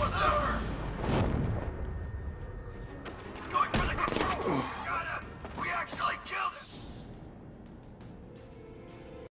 Halloween's almost over!